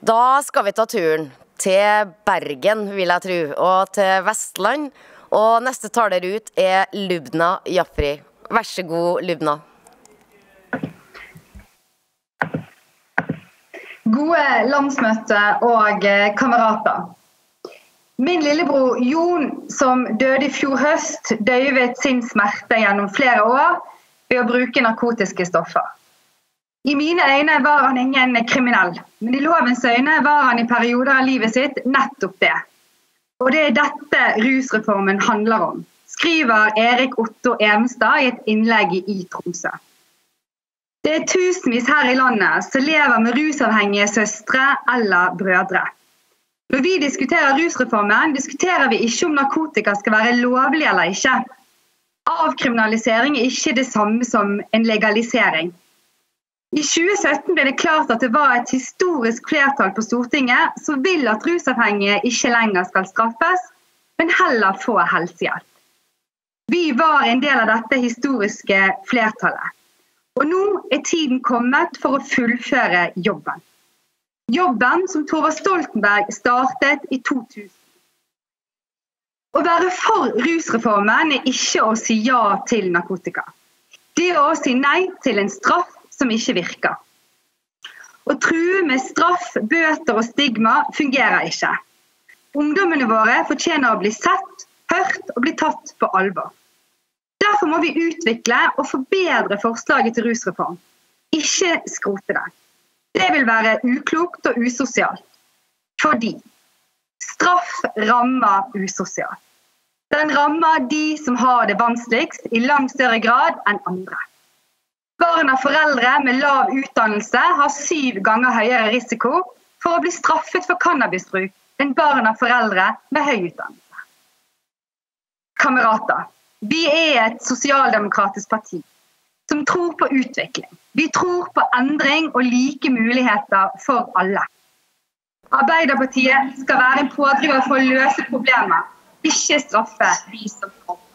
Da skal vi ta turen til Bergen, vil jeg tro, og til Vestland. Og neste taler ut er Lubna Jafri. Vær så god, Lubna. Gode landsmøte og eh, kamerater. Min lillebror Jon, som døde i fjor høst, døyvet sin smerte gjennom flere år ved å bruke narkotiske stoffer. I mine øyne var han ingen kriminell, men i lovens øyne var han i perioder av livet sitt nettopp det. Og det er dette rusreformen handler om, skriver Erik Otto Evenstad i et innlegg i Tromsø. Det er tusenvis her i landet som lever med rusavhengige søstre eller brødre. Når vi diskuterer rusreformen, diskuterer vi ikke om narkotika skal være lovlig eller ikke. Avkriminalisering er ikke det samme som en legalisering. I 2017 ble det klart at det var et historisk flertall på Stortinget som vil at rusavhengige ikke lenger skal straffes, men heller få helsehjelp. Vi var en del av dette historiske flertallet. Og nå er tiden kommet for å fullføre jobben. Jobben som Tove Stoltenberg startet i 2000. Å være for rusreformen er ikke å si ja til narkotika. Det er å si nei til en straff som ikke virker. Å true med straff, bøter og stigma fungerer ikke. Ungdommene våre fortjener å bli sett, hørt og bli tatt på alvor. Derfor må vi utvikle og forbedre forslaget til rusreform, ikke skrote det. Det vil være uklokt og usosialt. Fordi straff rammer usosialt. Den rammer de som har det vanskeligst, i langt større grad enn andre. Barn av foreldre med lav utdannelse har syv ganger høyere risiko for å bli straffet for cannabisbruk enn barn av foreldre med høy utdannelse. Kamerater, vi er et sosialdemokratisk parti som tror på utvikling. Vi tror på endring og like muligheter for alle. Arbeiderpartiet skal være en pådriver for å løse problemer, ikke straffe de som kommer.